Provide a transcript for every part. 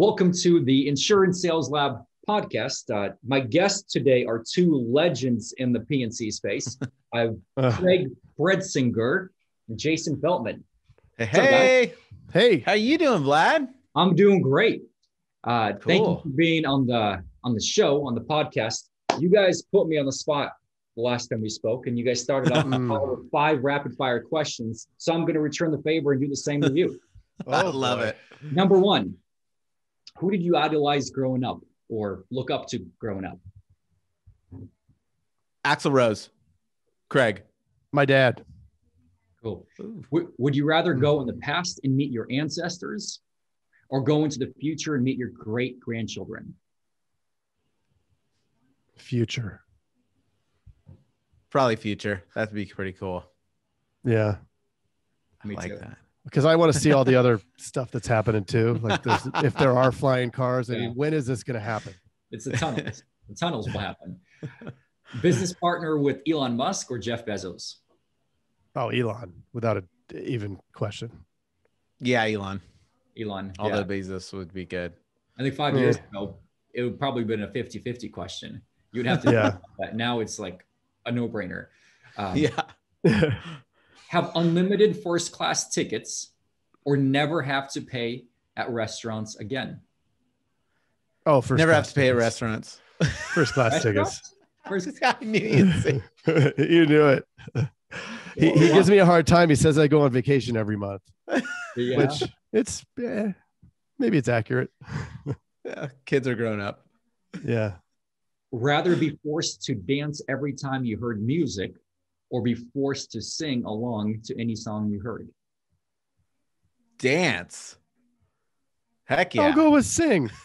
Welcome to the Insurance Sales Lab podcast. Uh, my guests today are two legends in the P&C space. I have Uh, Craig Pretzinger and Jason Feltman. Hey, up, hey, hey, how you doing, Vlad? I'm doing great. Uh, Thank you for being on the on the show on the podcast. You guys put me on the spot the last time we spoke, and you guys started off with five rapid fire questions. So I'm going to return the favor and do the same to you. I Oh, love boy. it. Number one, who did you idolize growing up or look up to growing up? Axl Rose, Craig. my dad. Cool. W- would you rather go in the hmm. past and meet your ancestors or go into the future and meet your great grandchildren? Future. Probably future. That'd be pretty cool. Yeah. I Me like too. that. Because I want to see all the other stuff that's happening too. Like there's, if there are flying cars, I Yeah. mean, when is this going to happen? It's the tunnels. the tunnels will happen. Business partner with Elon Musk or Jeff Bezos? Oh, Elon, without a even question. Yeah, Elon. Elon. Although yeah. Bezos would be good. I think five Yeah. years ago, it would probably been a 50 50 question. You'd have to, Yeah. but now it's like a no brainer. Um, Yeah. Have unlimited first class tickets or never have to pay at restaurants again. oh, first Never have to pay at restaurants. First class tickets. First, I knew you'd say. you knew it. He, he gives me a hard time. He says I go on vacation every month, yeah. which it's eh, maybe it's accurate. Yeah, kids are grown up. Yeah. rather be forced to dance every time you heard music or be forced to sing along to any song you heard. Dance. Heck yeah. I'll go with sing.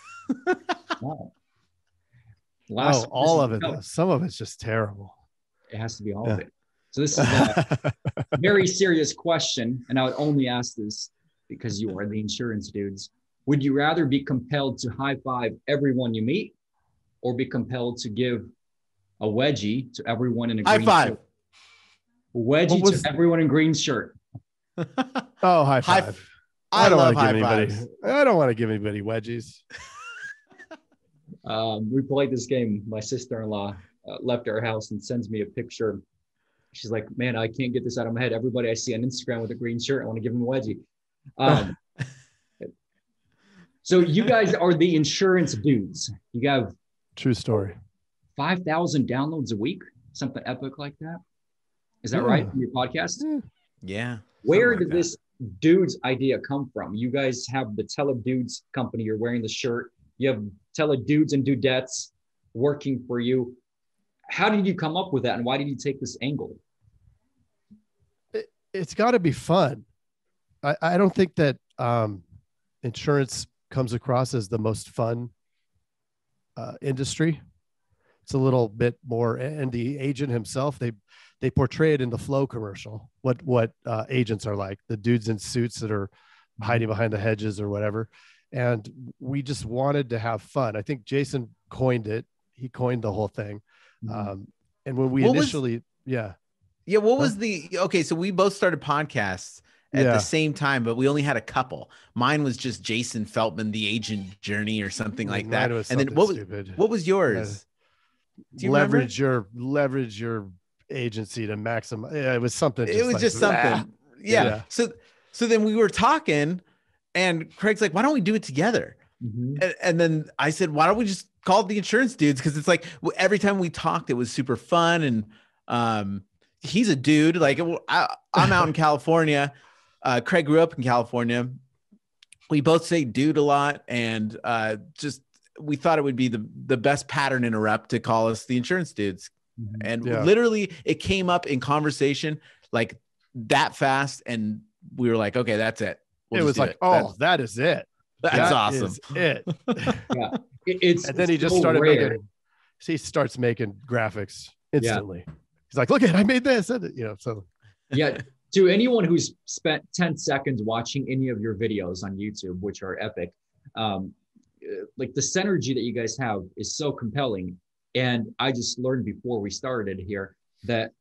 Wow. oh, all of it. Though. Some of it's just terrible. It has to be all Yeah. of it. So this is a very serious question, and I would only ask this because you are the insurance dudes. Would you rather be compelled to high five everyone you meet, or be compelled to give a wedgie to everyone in a High five. shirt? Wedgie was- to everyone in green shirt. oh, high High five. f- I, don't want to give anybody. fives. I don't want to give anybody wedgies. Um, we played this game. My sister-in-law uh, left our house and sends me a picture. She's like, "Man, I can't get this out of my head. Everybody I see on Instagram with a green shirt, I want to give them a wedgie." Um, so you guys are the insurance dudes. You have True story. five thousand downloads a week, something epic like that. Is that Yeah. right? From your podcast? Yeah. Where something did that. this dude's idea come from? You guys have the Tele Dudes company. You're wearing the shirt. You have Tele Dudes and Dudettes working for you. How did you come up with that, and why did you take this angle? It's got to be fun. I, I don't think that um, insurance comes across as the most fun uh, industry. It's a little bit more, and the agent himself, they they portray it in the Flo commercial. What what uh, agents are like, the dudes in suits that are hiding behind the hedges or whatever. And we just wanted to have fun. I think Jason coined it. He coined the whole thing. Um, and when we What was- initially, yeah, Yeah, what was the okay? So we both started podcasts at Yeah. the same time, but we only had a couple. Mine was just Jason Feltman, the agent journey, or something like Mine that. was And then what was stupid. what was yours? Do you remember? leverage your leverage your agency to maximize. Yeah, it was something. It was like, just "Ah." something. Yeah. Yeah. So so then we were talking, and Craig's like, "Why don't we do it together?" Mhm. And, and then I said, "Why don't we just call the insurance dudes?" Because it's like every time we talked, it was super fun, and um, he's a dude. Like I, I'm out in California. Uh, Craig grew up in California. We both say "dude" a lot, and uh, just we thought it would be the the best pattern interrupt to call us the insurance dudes. Mhm. And Yeah. literally, it came up in conversation like that fast, and we were like, "Okay, that's it." We'll it was like, it. oh, that is it. that's, That awesome. is it. It- it's and then he just so started rare. making. He starts making graphics instantly. He's like, look at, I made this. and, You know, so yeah to anyone who's spent 10 seconds watching any of your videos on youtube which are epic um, uh, like the synergy that you guys have is so compelling and i just learned before we started here that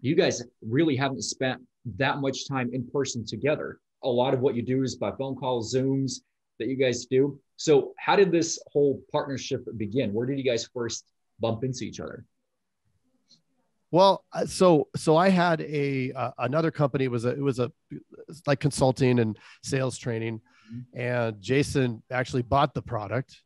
you guys really haven't spent that much time in person together a lot of what you do is by phone calls zooms that you guys do. So, how did this whole partnership begin? Where did you guys first bump into each other? Well, uh, so so I had a uh, another company it was a it was a like consulting and sales training, mm-hmm. and Jason actually bought the product,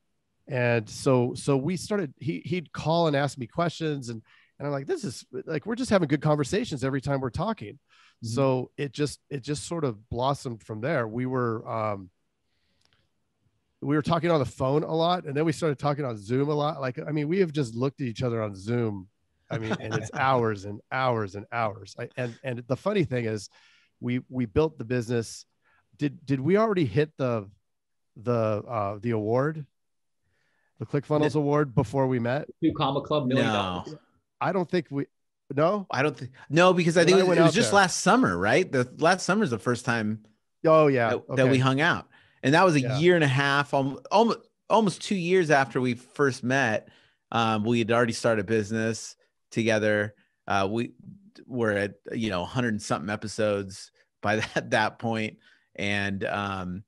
and so so we started. He he'd call and ask me questions, and and I'm like, this is like we're just having good conversations every time we're talking. Mm-hmm. So it just it just sort of blossomed from there. We were um, we were talking on the phone a lot, and then we started talking on Zoom a lot. Like I mean, we have just looked at each other on Zoom I mean, and it's hours and hours and hours. I, and and the funny thing is, we we built the business. Did did we already hit the the uh the award, the ClickFunnels the, award before we met? Two Comma Club million no. I don't think we. No, I don't think no because I think I it, was just there. last summer, right? The last summer is the first time. Oh yeah, that, okay. that we hung out, and that was a yeah. year and a half, almost almost two years after we first met. Um, we had already started business together. Uh, we were at you know 100 and something episodes by that that point, and um,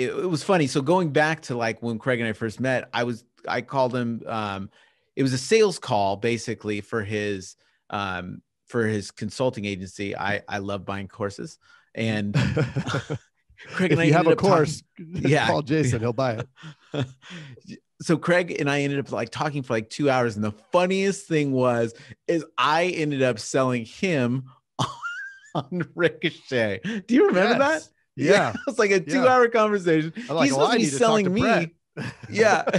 it, it, was funny. So going back to like when Craig and I first met, I was I called him. Um, it was a sales call basically for his um, for his consulting agency. I I love buying courses and. Craig and if I you have a course, talking, yeah, call Jason, he'll buy it. so Craig and I ended up like talking for like two hours, and the funniest thing was is I ended up selling him on Ricochet. Do you remember yes. that? Yeah. yeah. it was like a two-hour yeah. conversation. Like, He's supposed to be selling me. yeah.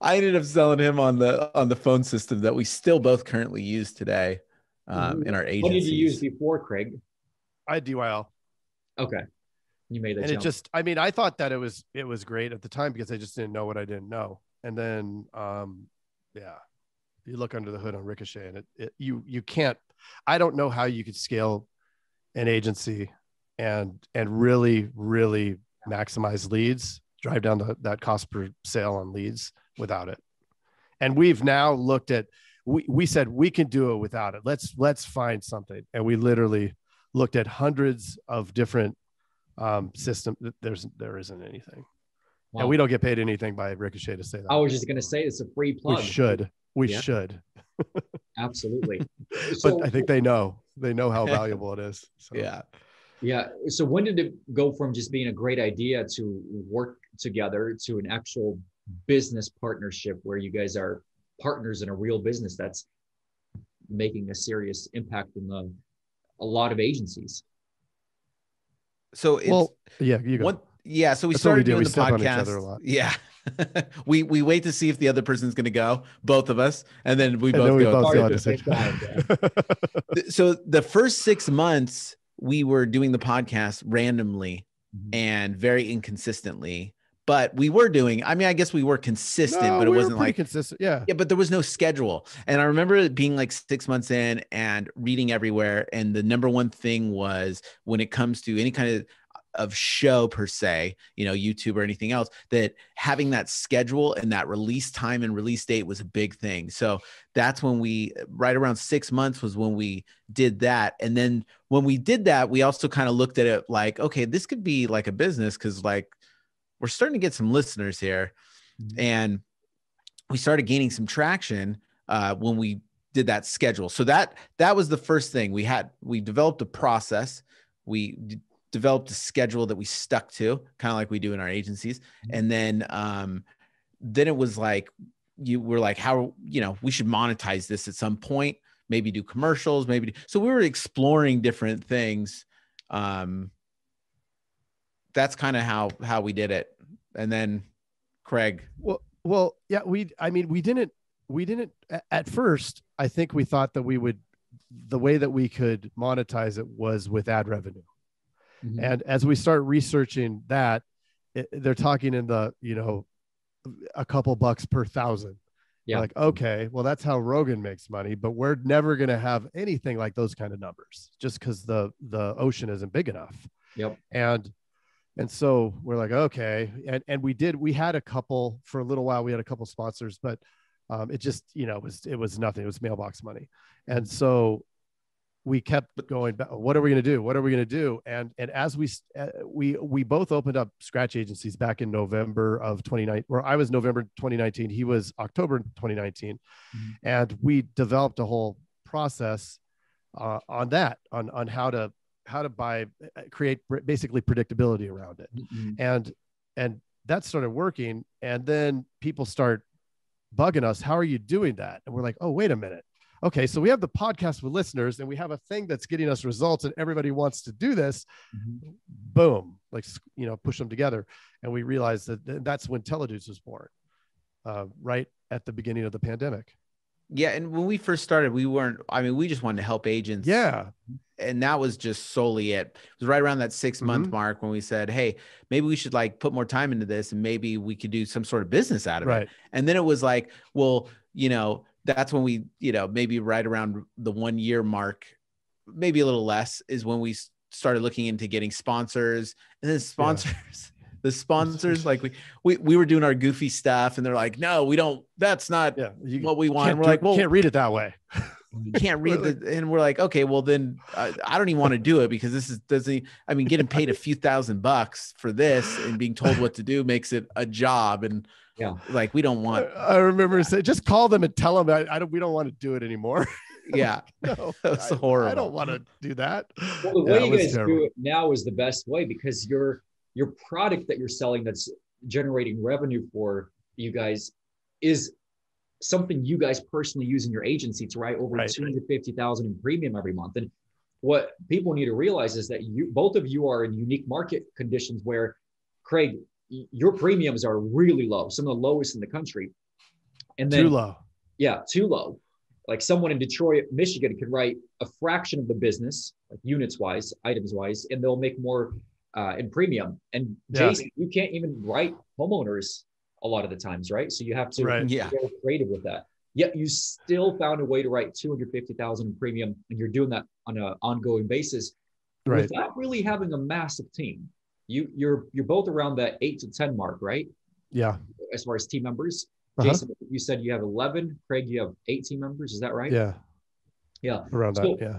I ended up selling him on the on the phone system that we still both currently use today um, in our agency. What did you use before, Craig? I had DYL. Okay you made it. and jump. it just i mean i thought that it was it was great at the time because i just didn't know what i didn't know and then um yeah you look under the hood on ricochet and it, it you you can't i don't know how you could scale an agency and and really really maximize leads drive down the, that cost per sale on leads without it and we've now looked at we, we said we can do it without it let's let's find something and we literally looked at hundreds of different um, system. There's there isn't anything, wow. and we don't get paid anything by Ricochet to say that. I was just gonna say it's a free plug. We should. We yeah. should. Absolutely. So, but I think they know. They know how valuable it is. So. Yeah. Yeah. So when did it go from just being a great idea to work together to an actual business partnership where you guys are partners in a real business that's making a serious impact in the a lot of agencies? So it's well, yeah, you go. One, yeah, so we That's started we do. doing we the podcast. Yeah. we we wait to see if the other person's going to go, both of us, and then we and both then we go. Both go the same time. so the first six months we were doing the podcast randomly mm-hmm. and very inconsistently but we were doing i mean i guess we were consistent no, but it we wasn't like consistent yeah. Yeah but there was no schedule. And i remember it being like six months in and reading everywhere. And the number one thing was when it comes to any kind of of show per se, you know, YouTube or anything else, that having that schedule and that release time and release date was a big thing. So that's when we, right around six months, was when we did that. And then when we did that, we also kind of looked at it like, okay, this could be like a business because, like, we're starting to get some listeners here, mm-hmm. and we started gaining some traction uh, when we did that schedule. So that that was the first thing we had. We developed a process. We developed a schedule that we stuck to, kind of like we do in our agencies, mm-hmm. and then um, then it was like you were like, how you know we should monetize this at some point. Maybe do commercials. Maybe do, so we were exploring different things. Um, that's kind of how how we did it. And then Craig. Well, well, yeah, we. I mean, we didn't. We didn't at first. I think we thought that we would. The way that we could monetize it was with ad revenue. Mm-hmm. And as we start researching that, it, they're talking in the you know a couple bucks per thousand. Yeah. Like, okay, well, that's how Rogan makes money, but we're never going to have anything like those kind of numbers just because the the ocean isn't big enough. Yep. And and so we're like okay and and we did we had a couple for a little while we had a couple sponsors but um, it just you know it was it was nothing it was mailbox money and so we kept going back. What are we going to do? What are we going to do? And and as we uh, we we both opened up scratch agencies back in November of 2019, where I was November 2019, he was October 2019, mm-hmm. and we developed a whole process uh, on that on on how to how to buy uh, create basically predictability around it, mm-hmm. and and that started working. And then people start bugging us. How are you doing that? And we're like, oh wait a minute okay, so we have the podcast with listeners and we have a thing that's getting us results and everybody wants to do this. Mm-hmm. Boom, like, you know, push them together. And we realized that that's when Teledudes was born, uh, right at the beginning of the pandemic. Yeah. And when we first started, we weren't, I mean, we just wanted to help agents. Yeah. And that was just solely it. It was right around that six month mm-hmm. mark when we said, Hey, maybe we should like put more time into this and maybe we could do some sort of business out of right. it. And then it was like, well, you know, that's when we, you know, maybe right around the one year mark, maybe a little less, is when we started looking into getting sponsors. And then sponsors, yeah. the sponsors, like we, we we were doing our goofy stuff, and they're like, "No, we don't. That's not yeah, you what we want." We're do, like, "Well, can't read it that way." you can't read the, and we're like, okay, well then uh, I don't even want to do it because this is doesn't. I mean, getting paid a few thousand bucks for this and being told what to do makes it a job, and yeah like we don't want i remember yeah. saying just call them and tell them i, I don't we don't want to do it anymore yeah no that's I, horrible i don't want to do that well the way yeah, you guys terrible. do it now is the best way because your your product that you're selling that's generating revenue for you guys is something you guys personally use in your agency to write over right. 250,000 in premium every month and what people need to realize is that you both of you are in unique market conditions where Craig your premiums are really low, some of the lowest in the country. And then, too low. Yeah, too low. Like someone in Detroit, Michigan could write a fraction of the business, like units wise, items wise, and they'll make more uh, in premium. And Jason, yeah. you can't even write homeowners a lot of the times, right? So you have to right. yeah. be creative with that. Yet you still found a way to write 250,000 in premium, and you're doing that on an ongoing basis right. without really having a massive team you you're you're both around that eight to ten mark, right? Yeah. As far as team members, uh-huh. Jason, you said you have eleven. Craig, you have eight team members. Is that right? Yeah. Yeah. Around so that. Yeah.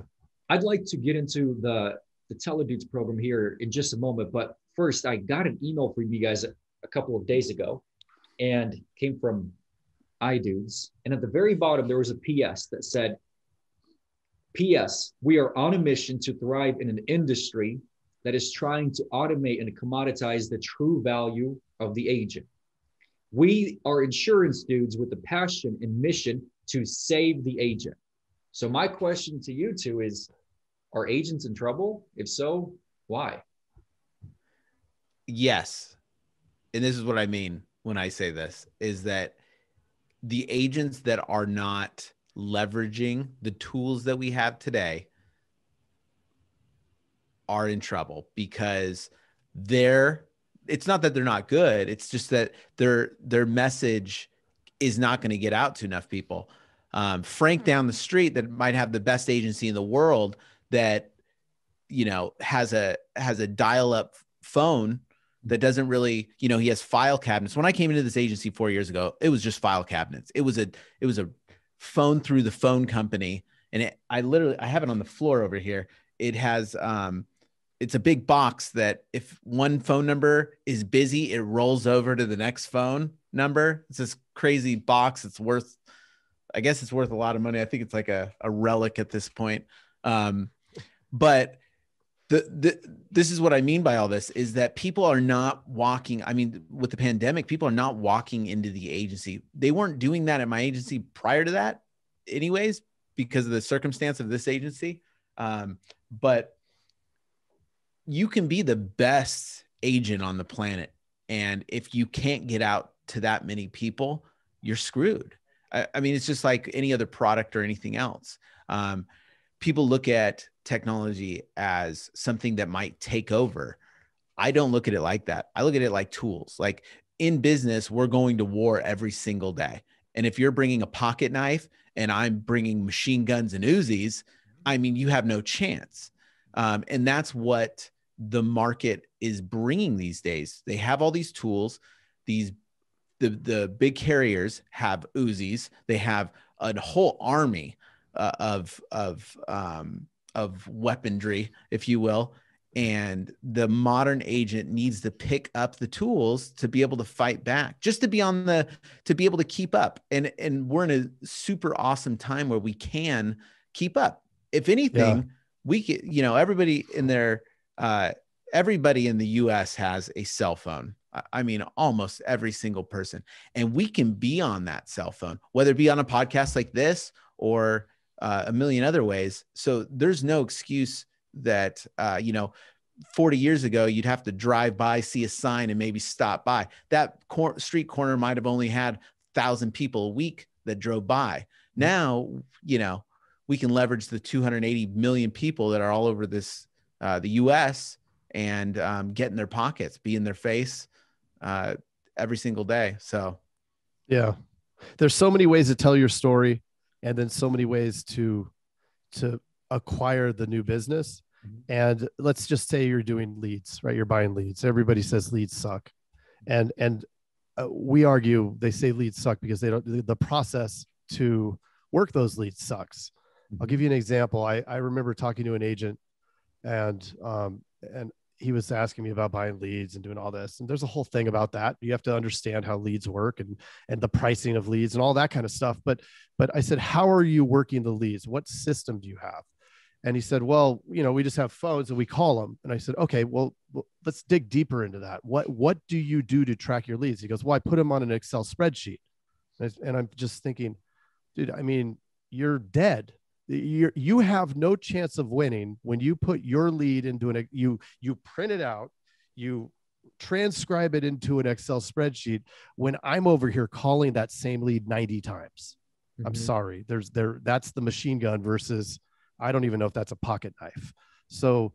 I'd like to get into the the Teledudes program here in just a moment, but first, I got an email from you guys a, a couple of days ago, and came from iDudes, and at the very bottom there was a PS that said. P.S. We are on a mission to thrive in an industry that is trying to automate and commoditize the true value of the agent. We are insurance dudes with the passion and mission to save the agent. So, my question to you two is Are agents in trouble? If so, why? Yes. And this is what I mean when I say this is that the agents that are not leveraging the tools that we have today are in trouble because they're it's not that they're not good it's just that their their message is not going to get out to enough people um, frank hmm. down the street that might have the best agency in the world that you know has a has a dial up phone that doesn't really you know he has file cabinets when i came into this agency four years ago it was just file cabinets it was a it was a phone through the phone company and it, i literally i have it on the floor over here it has um it's a big box that if one phone number is busy, it rolls over to the next phone number. It's this crazy box. It's worth, I guess it's worth a lot of money. I think it's like a, a relic at this point. Um, but the, this is what I mean by all this is that people are not walking. I mean, with the pandemic, people are not walking into the agency. They weren't doing that at my agency prior to that, anyways, because of the circumstance of this agency. Um, but you can be the best agent on the planet. And if you can't get out to that many people, you're screwed. I, I mean, it's just like any other product or anything else. Um, people look at technology as something that might take over. I don't look at it like that. I look at it like tools. Like in business, we're going to war every single day. And if you're bringing a pocket knife and I'm bringing machine guns and Uzis, I mean, you have no chance. Um, and that's what the market is bringing these days. They have all these tools. These the the big carriers have Uzis. They have a whole army uh, of of um, of weaponry, if you will. And the modern agent needs to pick up the tools to be able to fight back, just to be on the to be able to keep up. And and we're in a super awesome time where we can keep up. If anything, yeah. we can, you know, everybody in their uh everybody in the US has a cell phone. I mean, almost every single person. And we can be on that cell phone, whether it be on a podcast like this or uh, a million other ways. So there's no excuse that, uh, you know, 40 years ago, you'd have to drive by, see a sign, and maybe stop by. That cor- street corner might have only had thousand people a week that drove by. Now, you know, we can leverage the 280 million people that are all over this, uh, the U.S. and um, get in their pockets, be in their face, uh, every single day. So, yeah, there's so many ways to tell your story, and then so many ways to to acquire the new business. Mm-hmm. And let's just say you're doing leads, right? You're buying leads. Everybody says leads suck, and and uh, we argue they say leads suck because they don't. The, process to work those leads sucks. I'll mm-hmm. give you an example. I I remember talking to an agent, and um and he was asking me about buying leads and doing all this and there's a whole thing about that. You have to understand how leads work and and the pricing of leads and all that kind of stuff. But but i said how are you working the leads? What system do you have? And he said well you know we just have phones and we call them and i said okay well let's dig deeper into that. What what do you do to track your leads? He goes well i put them on an excel spreadsheet. And i'm just thinking dude i mean you're dead you you have no chance of winning when you put your lead into an you you print it out you transcribe it into an excel spreadsheet. When i'm over here calling that same lead 90 times mm-hmm. i'm sorry. There's there that's the machine gun versus i don't even know if that's a pocket knife. So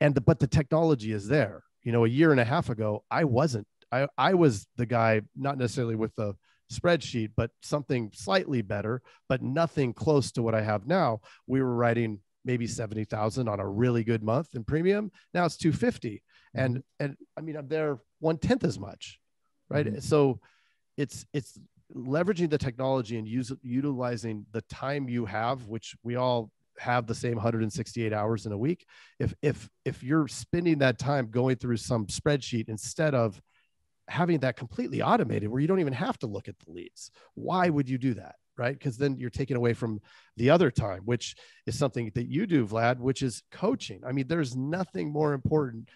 and the, but the technology is there. You know a year and a half ago i wasn't i i was the guy not necessarily with the spreadsheet, but something slightly better, but nothing close to what I have now. We were writing maybe 70,000 on a really good month in premium. Now it's 250. And, mm-hmm. and I mean, I'm there one tenth as much. Right. Mm-hmm. So it's, it's leveraging the technology and use, utilizing the time you have, which we all have the same 168 hours in a week. If, if, if you're spending that time going through some spreadsheet instead of having that completely automated where you don't even have to look at the leads. Why would you do that? Right. Because then you're taking away from the other time, which is something that you do, Vlad, which is coaching. I mean, there's nothing more important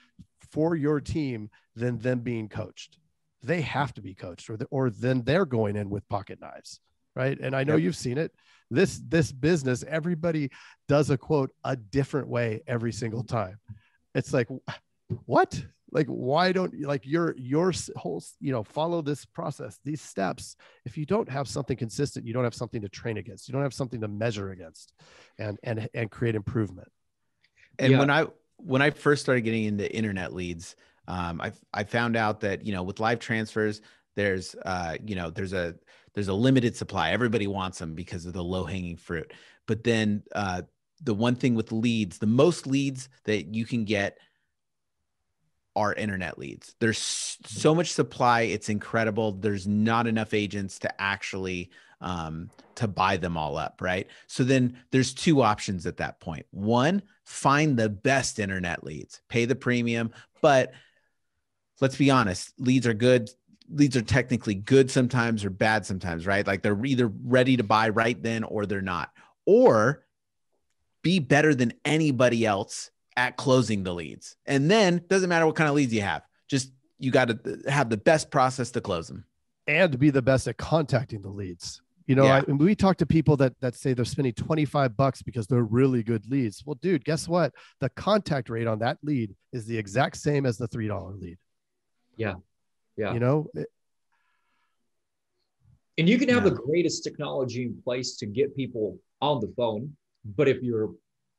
for your team than them being coached. They have to be coached, or, the, or then they're going in with pocket knives. Right. And I know yep. you've seen it. This this business, everybody does a quote a different way every single time. It's like, what? like why don't you like your your whole you know follow this process these steps. If you don't have something consistent you don't have something to train against. You don't have something to measure against and and and create improvement. And yeah. when i when i first started getting into internet leads um, I, I found out that you know with live transfers there's uh, you know there's a there's a limited supply. Everybody wants them because of the low hanging fruit. But then uh, the one thing with leads the most leads that you can get are internet leads. There's so much supply; it's incredible. There's not enough agents to actually um, to buy them all up, right? So then there's two options at that point. One, find the best internet leads, pay the premium, but let's be honest, leads are good. Leads are technically good sometimes or bad sometimes, right? Like they're either ready to buy right then or they're not. Or be better than anybody else at closing the leads. And then doesn't matter what kind of leads you have, just you got to have the best process to close them and be the best at contacting the leads. You know, yeah. I, we talk to people that that say they're spending 25 bucks because they're really good leads. Well, dude, guess what? The contact rate on that lead is the exact same as the $3 lead. Yeah. Yeah. You know, it, and you can have yeah. the greatest technology in place to get people on the phone, but if your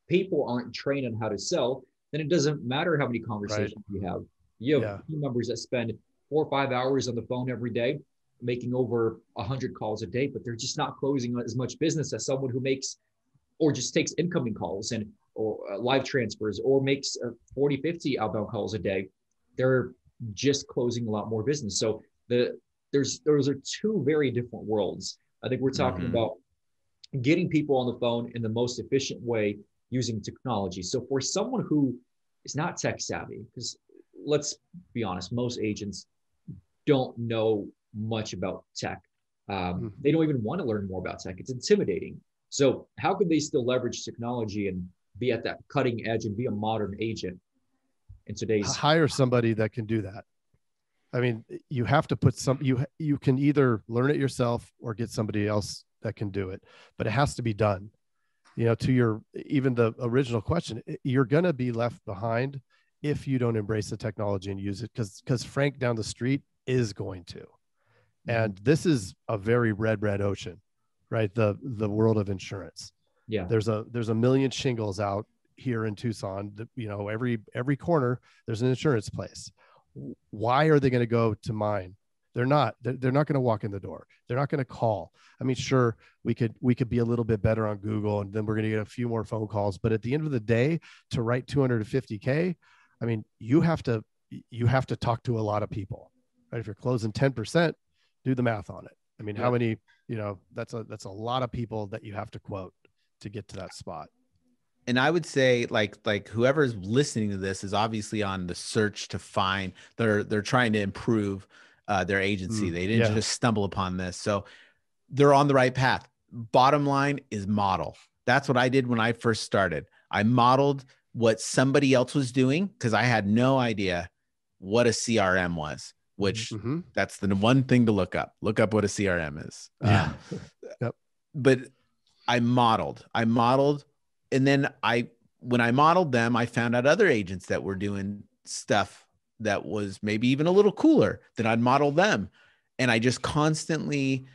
people aren't trained on how to sell, then it doesn't matter how many conversations right. you have. You have yeah. team members that spend four or five hours on the phone every day, making over a hundred calls a day, but they're just not closing as much business as someone who makes or just takes incoming calls and or uh, live transfers or makes uh, 40, 50 outbound calls a day. They're just closing a lot more business. So the there's those are two very different worlds. I think we're talking mm-hmm. about getting people on the phone in the most efficient way using technology. So for someone who is not tech savvy, because let's be honest, most agents don't know much about tech. Um, mm-hmm. They don't even want to learn more about tech. It's intimidating. So how can they still leverage technology and be at that cutting edge and be a modern agent in today's hire somebody that can do that? I mean, you have to put some you you can either learn it yourself or get somebody else that can do it, but it has to be done. You know, to your even the original question, you're going to be left behind if you don't embrace the technology and use it because because Frank down the street is going to. Mm-hmm. And this is a very red red ocean, right? The the world of insurance. Yeah. There's a there's a million shingles out here in Tucson. You know, every every corner there's an insurance place why are they going to go to mine? They're not. They're, they're not going to walk in the door. They're not going to call. I mean, sure, we could we could be a little bit better on Google, and then we're going to get a few more phone calls. But at the end of the day, to write 250k, I mean, you have to you have to talk to a lot of people. Right? If you're closing 10%, do the math on it. I mean, yeah. how many? You know, that's a that's a lot of people that you have to quote to get to that spot and I would say like like whoever's listening to this is obviously on the search to find they're they're trying to improve uh, their agency. Mm, they didn't yeah. just stumble upon this, so they're on the right path. Bottom line is model. That's what I did when I first started. I modeled what somebody else was doing because I had no idea what a CRM was. Which mm-hmm. that's the one thing to look up. Look up what a CRM is. Yeah. Uh, yep. But I modeled. I modeled and then I when I modeled them, I found out other agents that were doing stuff that was maybe even a little cooler than I'd model them. And I just constantly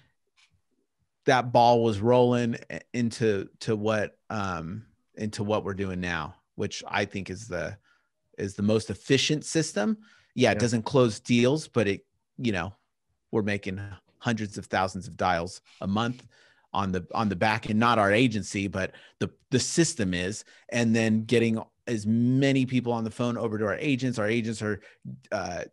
that ball was rolling into to what um into what we're doing now, which I think is the is the most efficient system. Yeah, it yeah. doesn't close deals, but it, you know, we're making hundreds of thousands of dials a month on the on the back and not our agency but the the system is and then getting as many people on the phone over to our agents. Our agents are uh,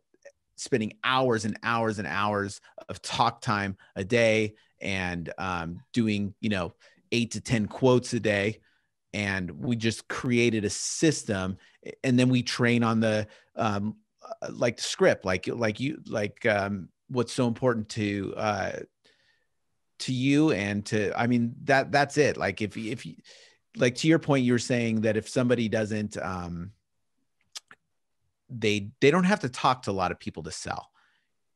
spending hours and hours and hours of talk time a day and um, doing you know eight to ten quotes a day. And we just created a system and then we train on the um, uh, like the script like like you like um, what's so important to uh, to you and to i mean that that's it. Like if if you like to your point you were saying that if somebody doesn't um they they don't have to talk to a lot of people to sell.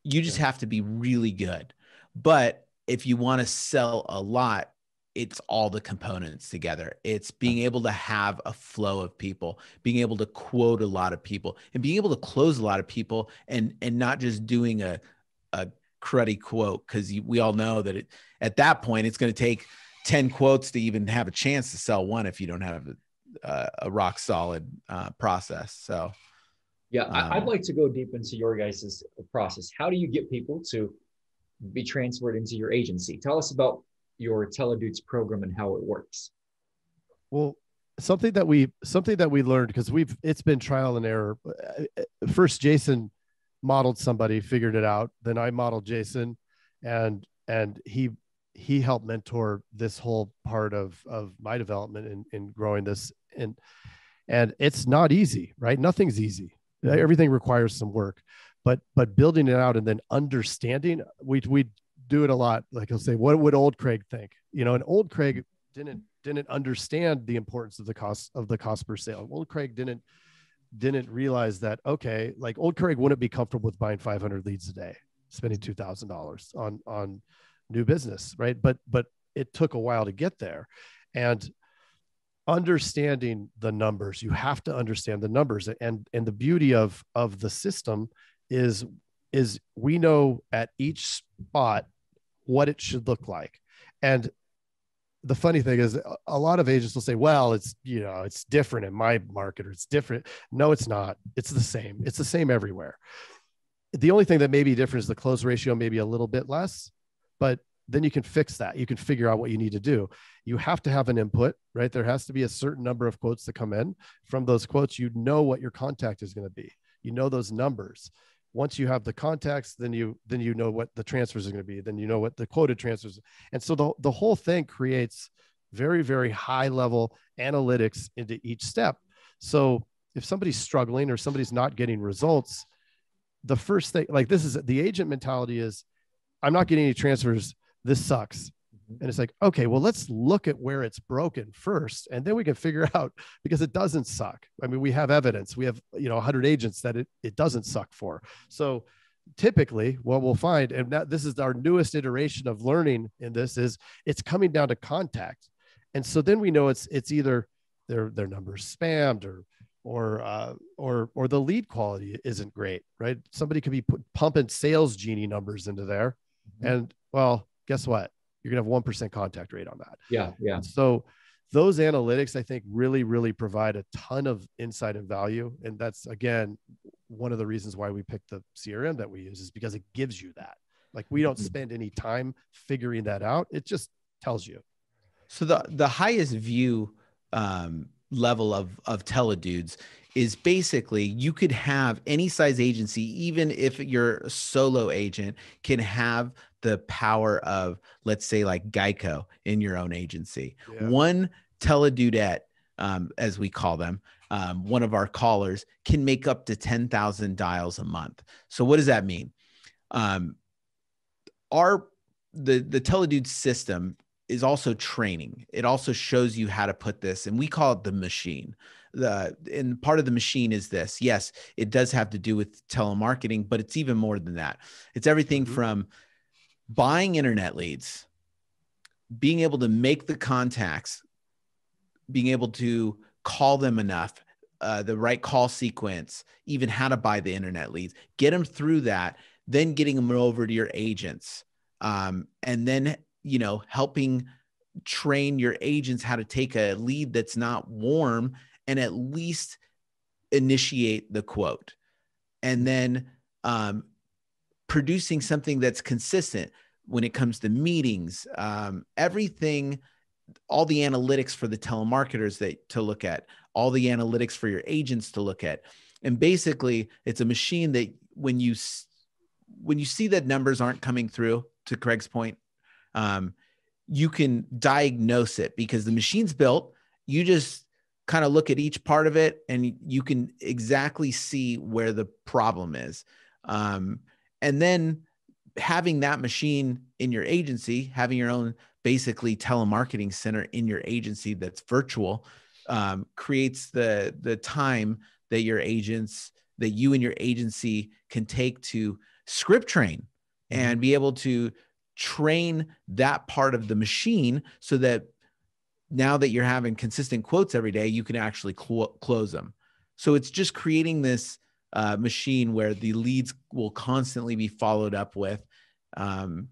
You just yeah. have to be really good. But if you want to sell a lot it's all the components together. It's being able to have a flow of people being able to quote a lot of people and being able to close a lot of people and and not just doing a a cruddy quote because we all know that it, at that point it's going to take 10 quotes to even have a chance to sell one if you don't have a, uh, a rock solid uh, process. So yeah um, i'd like to go deep into your guys' process. How do you get people to be transferred into your agency? Tell us about your teledudes program and how it works. Well something that we something that we learned because we've it's been trial and error. Uh, first jason modeled somebody, figured it out. Then I modeled Jason, and and he he helped mentor this whole part of of my development in, in growing this. And and it's not easy right? Nothing's easy. Everything requires some work but but building it out and then understanding we we do it a lot. Like i'll say what would old craig think? You know and old craig didn't didn't understand the importance of the cost of the cost per sale. Old craig didn't didn't realize that okay, like old Craig wouldn't be comfortable with buying 500 leads a day, spending two thousand dollars on on new business, right? But but it took a while to get there, and understanding the numbers, you have to understand the numbers, and and the beauty of of the system is is we know at each spot what it should look like, and the funny thing is a lot of agents will say well it's you know it's different in my market or it's different. No it's not. It's the same. It's the same everywhere. The only thing that may be different is the close ratio maybe a little bit less but then you can fix that. You can figure out what you need to do. You have to have an input right? There has to be a certain number of quotes that come in. From those quotes you know what your contact is going to be. You know those numbers. Once you have the contacts then you then you know what the transfers are going to be. Then you know what the quoted transfers. And so the, the whole thing creates very, very high level analytics into each step. So if somebody's struggling or somebody's not getting results, the first thing, like this is the agent mentality is, I'm not getting any transfers. This sucks. Mm-hmm. And it's like, okay, well, let's look at where it's broken first, and then we can figure out because it doesn't suck. I mean, we have evidence. We have, you know, 100 agents that it, it doesn't suck for. So typically what we'll find, and that, this is our newest iteration of learning in this, is it's coming down to contact. And so then we know it's it's either their their numbers spammed or or uh, or or the lead quality isn't great, right? Somebody could be put, pumping Salesgenie numbers into there, mm-hmm. and well, guess what? You're gonna have one percent contact rate on that. Yeah, yeah. So those analytics, I think, really, really provide a ton of insight and value, and that's again one of the reasons why we picked the CRM that we use is because it gives you that. Like we don't mm-hmm. spend any time figuring that out; it just tells you. So the the highest view um, level of of teledudes is basically you could have any size agency even if you're a solo agent can have the power of let's say like geico in your own agency yeah. one teledudette um, as we call them um, one of our callers can make up to 10000 dials a month so what does that mean um, our the the teledude system is also training. It also shows you how to put this, and we call it the machine. The and part of the machine is this. Yes, it does have to do with telemarketing, but it's even more than that. It's everything mm-hmm. from buying internet leads, being able to make the contacts, being able to call them enough, uh, the right call sequence, even how to buy the internet leads, get them through that, then getting them over to your agents. Um, and then you know, helping train your agents how to take a lead that's not warm and at least initiate the quote. And then um, producing something that's consistent when it comes to meetings, um, everything, all the analytics for the telemarketers that to look at, all the analytics for your agents to look at. And basically, it's a machine that when you when you see that numbers aren't coming through, to Craig's point, um, you can diagnose it because the machine's built. You just kind of look at each part of it and you can exactly see where the problem is. Um, and then having that machine in your agency, having your own basically telemarketing center in your agency that's virtual, um, creates the the time that your agents that you and your agency can take to script train and mm-hmm. be able to train that part of the machine so that now that you're having consistent quotes every day, you can actually cl- close them. So it's just creating this uh, machine where the leads will constantly be followed up with um,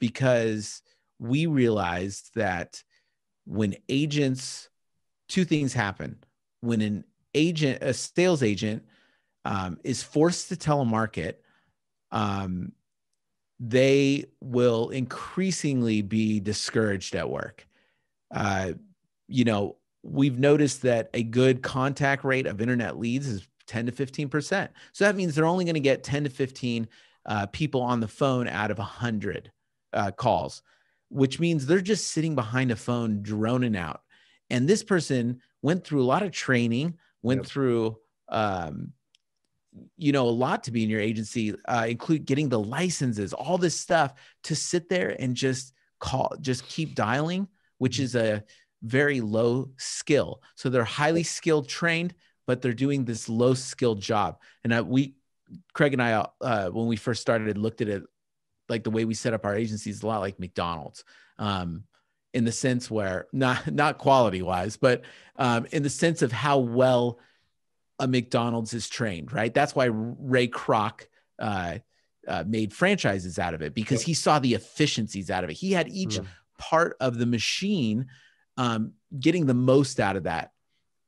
because we realized that when agents, two things happen. When an agent, a sales agent, um, is forced to telemarket, um, they will increasingly be discouraged at work. Uh, you know, we've noticed that a good contact rate of internet leads is 10 to 15%. So that means they're only going to get 10 to 15 uh, people on the phone out of 100 uh, calls, which means they're just sitting behind a phone droning out. And this person went through a lot of training, went yep. through um, you know a lot to be in your agency uh, include getting the licenses all this stuff to sit there and just call just keep dialing which mm-hmm. is a very low skill so they're highly skilled trained but they're doing this low skilled job and I, we craig and i uh, when we first started looked at it like the way we set up our agencies a lot like mcdonald's um, in the sense where not not quality wise but um, in the sense of how well a McDonald's is trained, right? That's why Ray Kroc uh, uh, made franchises out of it because he saw the efficiencies out of it. He had each mm. Part of the machine um, getting the most out of that.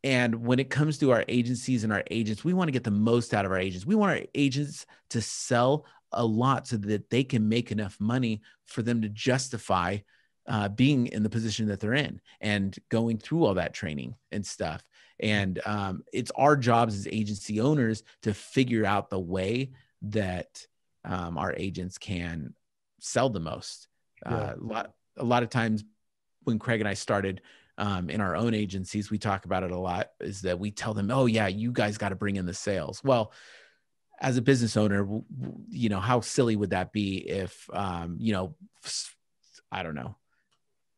And when it comes to our agencies and our agents, we want to get the most out of our agents. We want our agents to sell a lot so that they can make enough money for them to justify uh, being in the position that they're in and going through all that training and stuff. And um, it's our jobs as agency owners to figure out the way that um, our agents can sell the most. Uh, a lot, a lot of times, when Craig and I started um, in our own agencies, we talk about it a lot. Is that we tell them, "Oh yeah, you guys got to bring in the sales." Well, as a business owner, you know how silly would that be if um, you know, I don't know.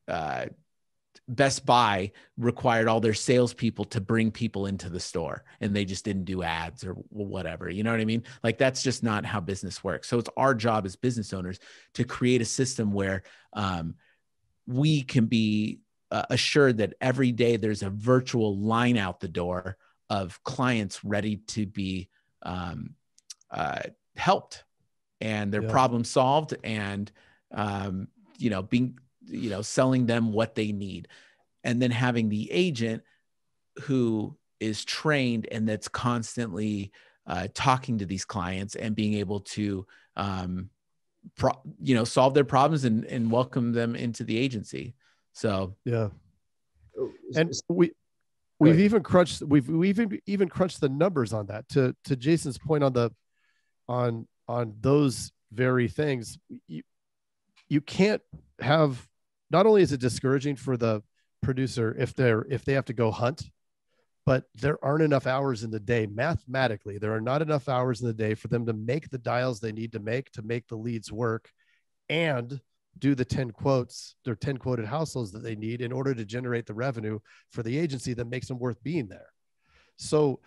Uh, Best Buy required all their salespeople to bring people into the store and they just didn't do ads or whatever. You know what I mean? Like that's just not how business works. So it's our job as business owners to create a system where um, we can be uh, assured that every day there's a virtual line out the door of clients ready to be um, uh, helped and their yeah. problem solved and um, you know being you know selling them what they need and then having the agent who is trained and that's constantly uh, talking to these clients and being able to um, pro- you know solve their problems and, and welcome them into the agency. So yeah. And we we've even crunched we've we've even even crunched the numbers on that. To to jason's point on the on on those very things you you can't have not only is it discouraging for the producer if they're if they have to go hunt but there aren't enough hours in the day mathematically. There are not enough hours in the day for them to make the dials they need to make to make the leads work and do the 10 quotes their 10 quoted households that they need in order to generate the revenue for the agency that makes them worth being there. So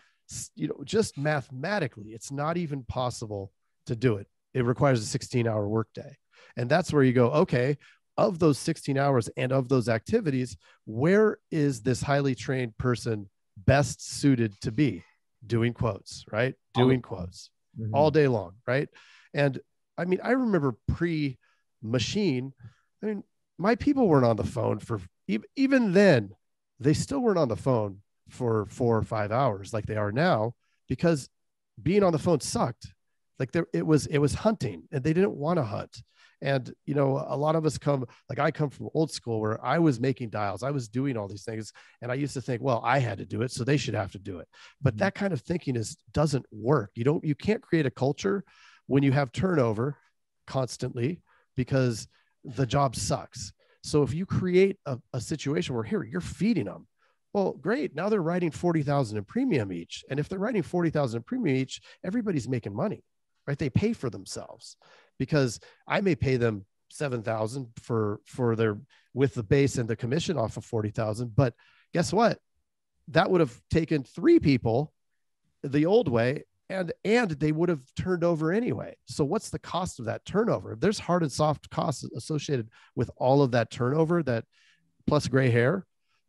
you know just mathematically it's not even possible to do it. It requires a 16 hour workday. And that's where you go okay of those 16 hours and of those activities, where is this highly trained person best suited to be? Doing quotes, right? Doing quotes mm-hmm. all day long, right? And I mean, I remember pre machine, I mean, my people weren't on the phone for even then, they still weren't on the phone for four or five hours like they are now because being on the phone sucked. Like there, it was, it was hunting and they didn't want to hunt. And, you know, a lot of us come, like I come from old school where I was making dials, I was doing all these things. And I used to think, well, I had to do it, so they should have to do it. But mm-hmm. that kind of thinking is doesn't work. You don't, you can't create a culture when you have turnover constantly because the job sucks. So if you create a, a situation where here you're feeding them, well, great. Now they're writing 40,000 in premium each. And if they're writing 40,000 in premium each, everybody's making money, right? They pay for themselves because I may pay them 7,000 for, for their, with the base and the commission off of 40,000. But guess what? That would have taken three people the old way and, and they would have turned over anyway. So what's the cost of that turnover? There's hard and soft costs associated with all of that turnover that plus gray hair,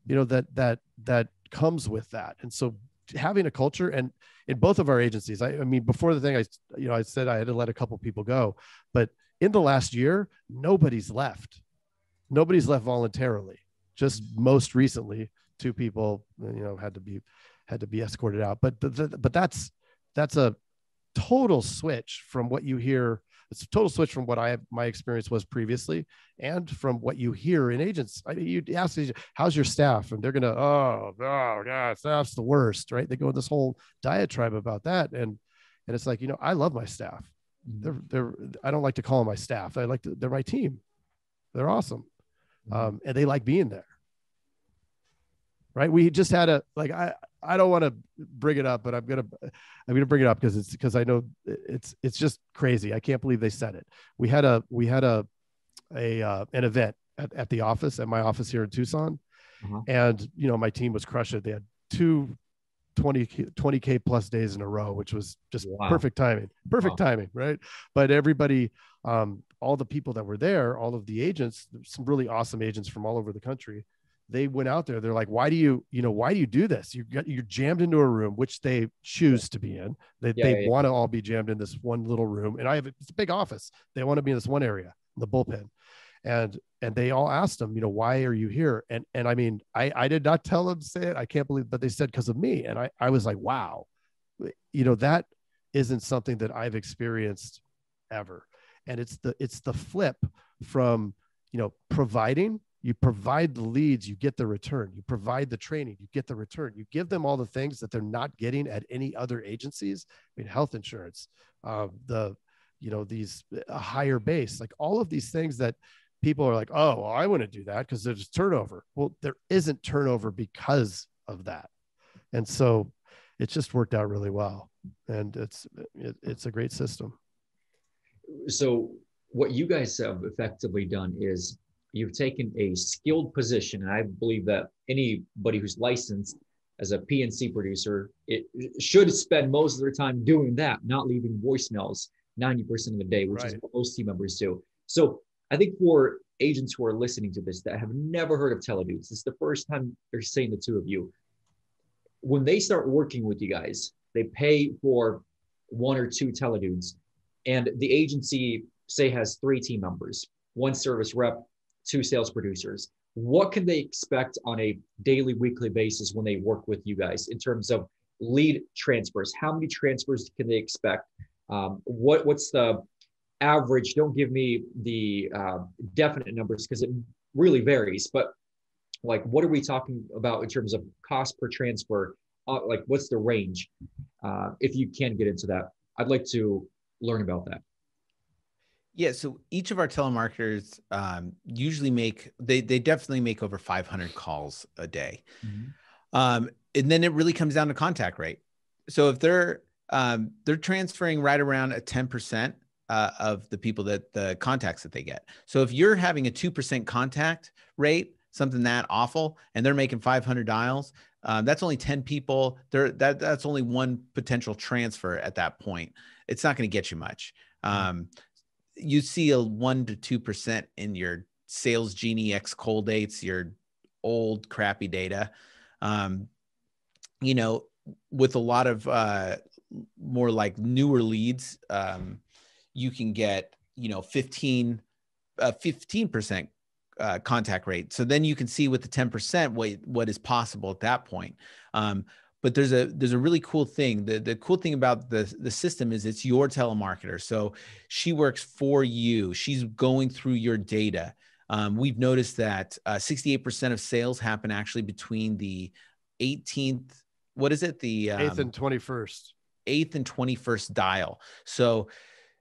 you know, that, that, that comes with that. And so having a culture and in both of our agencies, I, I, mean, before the thing, I, you know, I said I had to let a couple people go, but in the last year, nobody's left. Nobody's left voluntarily. Just mm-hmm. most recently, two people, you know, had to be had to be escorted out. But the, but that's that's a total switch from what you hear it's a total switch from what I have, my experience was previously and from what you hear in agents. I mean, you ask how's your staff? And they're gonna, oh, oh God, staff's the worst, right? They go this whole diatribe about that. And and it's like, you know, I love my staff. Mm-hmm. They're they're I don't like to call them my staff. I like to, they're my team. They're awesome. Mm-hmm. Um, and they like being there. Right. We just had a like I I don't want to bring it up, but I'm gonna I'm gonna bring it up because it's because I know it's it's just crazy. I can't believe they said it. We had a we had a a uh, an event at, at the office at my office here in Tucson, uh-huh. and you know my team was crushing it. They had two 20 20k plus days in a row, which was just wow. perfect timing. Perfect wow. timing, right? But everybody, um, all the people that were there, all of the agents, some really awesome agents from all over the country they went out there they're like why do you you know why do you do this? You got you're jammed into a room which they choose to be in. They, yeah, they yeah, want to all be jammed in this one little room and i have it's a big office. They want to be in this one area the bullpen. And and they all asked him you know why are you here? And and i mean i i did not tell them to say it i can't believe but they said because of me and i i was like wow. You know that isn't something that i've experienced ever. And it's the it's the flip from you know providing you provide the leads you get the return you provide the training you get the return you give them all the things that they're not getting at any other agencies i mean health insurance uh, the you know these a higher base like all of these things that people are like, oh, well, I want to do that because there's turnover. Well, there isn't turnover because of that. And so it's just worked out really well. And it's it, it's a great system. So what you guys have effectively done is you've taken a skilled position, and I believe that anybody who's licensed as a P&C producer, it should spend most of their time doing that, not leaving voicemails 90% of the day, which right. is what most team members do. So I think for agents who are listening to this that have never heard of teledudes, this is the first time they're seeing the two of you. When they start working with you guys, they pay for one or two teledudes, and the agency say has three team members, one service rep, two sales producers. What can they expect on a daily, weekly basis when they work with you guys in terms of lead transfers? How many transfers can they expect? Um, what what's the average? Don't give me the uh, definite numbers because it really varies. But like, what are we talking about in terms of cost per transfer? Uh, like, what's the range? Uh, if you can get into that, I'd like to learn about that. Yeah, so each of our telemarketers um, usually make they they definitely make over 500 calls a day, mm-hmm. um, and then it really comes down to contact rate. So if they're um, they're transferring right around a 10 percent uh, of the people that the contacts that they get. So if you're having a two percent contact rate, something that awful, and they're making 500 dials, um, that's only 10 people. There that that's only one potential transfer at that point. It's not going to get you much. Mm-hmm. Um, you see a one to two percent in your Salesgenie X cold dates, your old crappy data. Um, you know, with a lot of uh, more like newer leads, um, you can get you know 15 uh, 15% uh, contact rate. So then you can see with the 10% what, what is possible at that point. Um, but there's a there's a really cool thing. The the cool thing about the the system is it's your telemarketer. So she works for you. She's going through your data. Um, we've noticed that uh, 68% of sales happen actually between the 18th. What is it? The um, 8th and 21st. 8th and 21st dial. So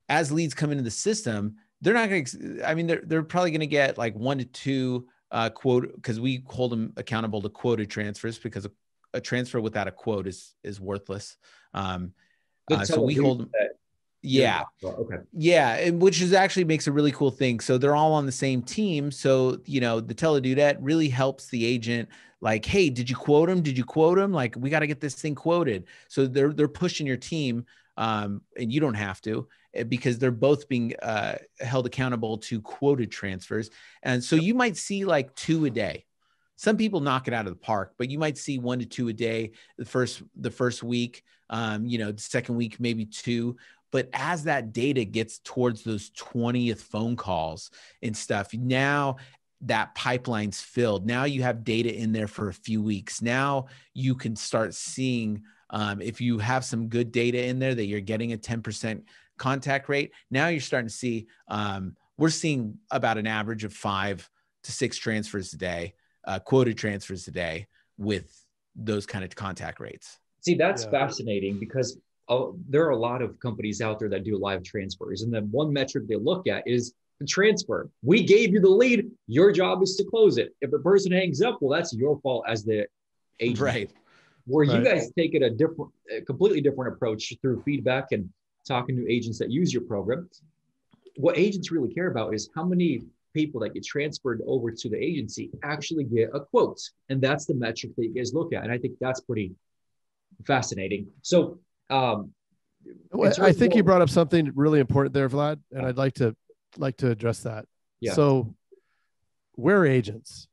as leads come into the system, they're not going to. I mean, they're they're probably going to get like one to two uh, quote because we hold them accountable to quoted transfers because a, transfer without a quote is is worthless. Um, uh, so we hold them. Yeah. okay. Yeah, and which is actually makes a really cool thing. So they're all on the same team. So you know the teledudette really helps the agent. Like, hey, did you quote him? Did you quote him? Like, we got to get this thing quoted. So they're they're pushing your team, um, and you don't have to eh, because they're both being uh, held accountable to quoted transfers. And so you might see like two a day. Some people knock it out of the park, but you might see one to two a day the first the first week. Um, you know, second week maybe two but as that data gets towards those 20th phone calls and stuff, now that pipeline's filled. Now you have data in there for a few weeks. Now you can start seeing um, if you have some good data in there that you're getting a 10% contact rate. Now you're starting to see um, we're seeing about an average of five to six transfers a day, uh, quoted transfers today with those kind of contact rates. See, that's yeah. fascinating because uh, there are a lot of companies out there that do live transfers. And then one metric they look at is the transfer. We gave you the lead. Your job is to close it. If the person hangs up, well, that's your fault as the agent. Right. Where right. you guys take it a different, a completely different approach through feedback and talking to agents that use your program. What agents really care about is how many people that get transferred over to the agency actually get a quote. And that's the metric that you guys look at. And I think that's pretty fascinating. So um, well, I think you brought up something really important there, Vlad, and I'd like to like to address that. Yeah. So we're agents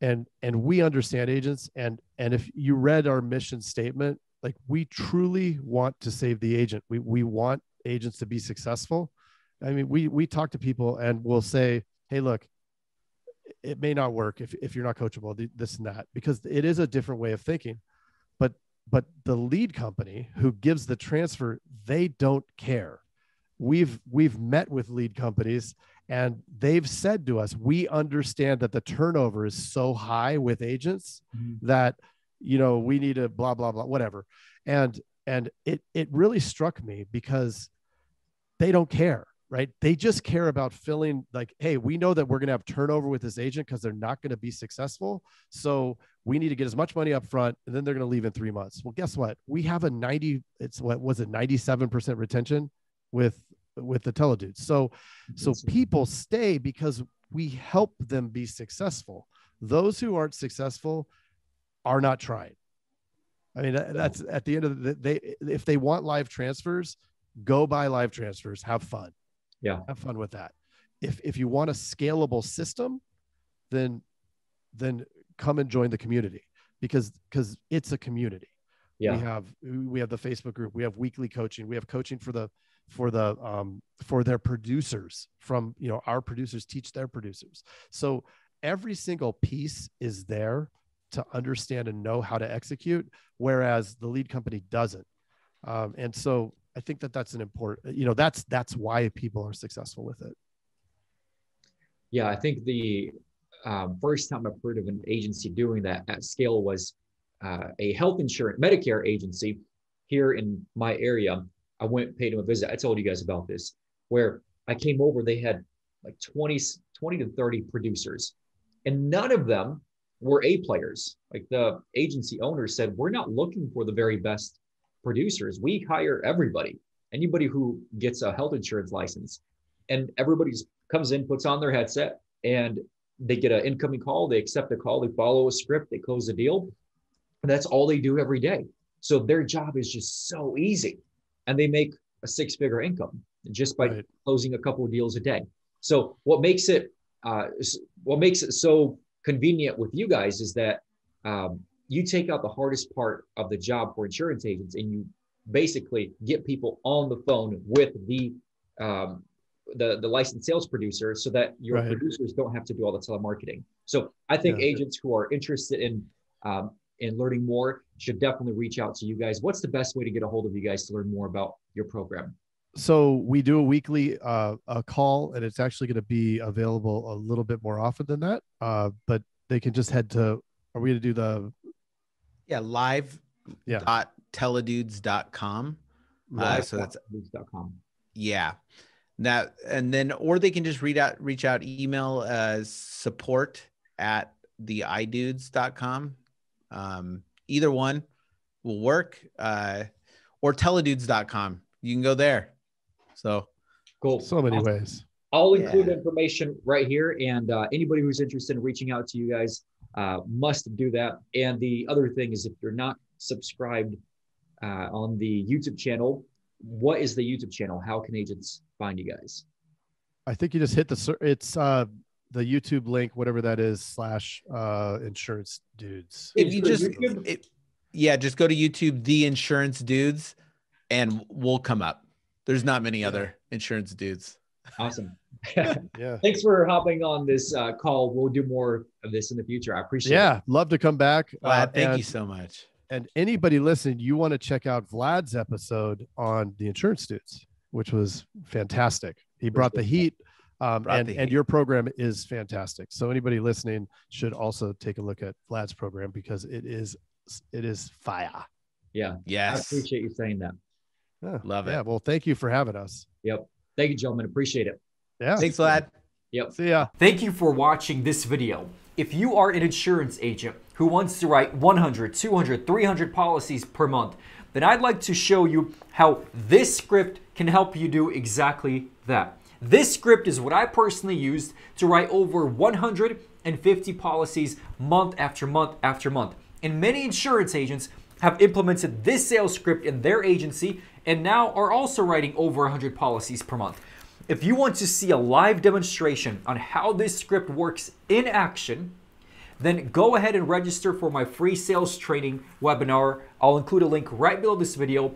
and and we understand agents and and if you read our mission statement, like we truly want to save the agent. We we want agents to be successful. I mean, we we talk to people and we'll say, "Hey, look, it may not work if if you're not coachable, this and that," because it is a different way of thinking. But but the lead company who gives the transfer they don't care we've we've met with lead companies and they've said to us we understand that the turnover is so high with agents mm-hmm. that you know we need to blah blah blah whatever and and it it really struck me because they don't care right? They just care about filling like, hey, we know that we're going to have turnover with this agent because they're not going to be successful. So we need to get as much money up front and then they're going to leave in three months. Well, guess what? We have a 90, it's what was it, 97% retention with with the teledudes. So so people stay because we help them be successful. Those who aren't successful are not trying. I mean, that's at the end of the they if they want live transfers, go buy live transfers, have fun. Yeah. Have fun with that. If if you want a scalable system, then then come and join the community because because it's a community. Yeah. We have we have the Facebook group, we have weekly coaching, we have coaching for the for the um for their producers from you know our producers teach their producers. So every single piece is there to understand and know how to execute, whereas the lead company doesn't. Um, and so I think that that's an important, you know, that's that's why people are successful with it. Yeah, I think the um, first time I've heard of an agency doing that at scale was uh, a health insurance Medicare agency here in my area. I went paid them a visit. I told you guys about this, where I came over. They had like 20, 20 to 30 producers, and none of them were A players. Like the agency owner said, we're not looking for the very best producers. We hire everybody, anybody who gets a health insurance license, and everybody comes in, puts on their headset, and they get an incoming call. They accept the call. They follow a script. They close the deal. And that's all they do every day. So their job is just so easy, and they make a six-figure income just by right. closing a couple of deals a day. So what makes it uh, what makes it so convenient with you guys is that um, you take out the hardest part of the job for insurance agents and you basically get people on the phone with the um, the the licensed sales producer so that your right. producers don't have to do all the telemarketing so i think yeah. agents who are interested in um, in learning more should definitely reach out to you guys what's the best way to get a hold of you guys to learn more about your program so we do a weekly uh, a call and it's actually going to be available a little bit more often than that uh, but they can just head to are we going to do the yeah live yeah. dot teledudes.com uh, so that's com. yeah. That and then or they can just read out reach out email uh support at the idudes.com um either one will work uh or teledudes.com you can go there. So cool. So many awesome. ways. I'll include yeah. information right here and uh, anybody who's interested in reaching out to you guys uh, must do that and the other thing is if you're not subscribed uh, on the youtube channel what is the youtube channel how can agents find you guys? I think you just hit the it's uh the YouTube link, whatever that is, slash uh insurance dudes. If you just it, yeah, just go to YouTube, the insurance dudes, and we'll come up. There's not many other insurance dudes. Awesome. yeah. Thanks for hopping on this uh, call. We'll do more of this in the future. I appreciate yeah, it. love to come back. Uh, thank and, you so much. And anybody listening, you want to check out Vlad's episode on the insurance dudes which was fantastic. He brought the heat. Um, and, and your program is fantastic. So anybody listening should also take a look at Vlad's program because it is it is fire. Yeah. Yes. I appreciate you saying that. Yeah. Love it. Yeah. Well, thank you for having us. Yep. Thank you, gentlemen. Appreciate it. Yeah. Thanks, Vlad. Yep. See ya. Thank you for watching this video. If you are an insurance agent who wants to write 100, 200, 300 policies per month, then I'd like to show you how this script can help you do exactly that. This script is what I personally used to write over 150 policies month after month after month. And many insurance agents have implemented this sales script in their agency and now are also writing over 100 policies per month. If you want to see a live demonstration on how this script works in action, then go ahead and register for my free sales training webinar. I'll include a link right below this video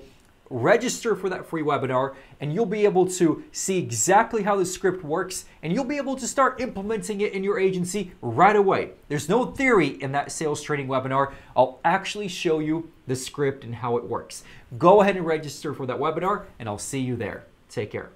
register for that free webinar and you'll be able to see exactly how the script works and you'll be able to start implementing it in your agency right away. There's no theory in that sales training webinar. I'll actually show you the script and how it works. Go ahead and register for that webinar and I'll see you there. Take care.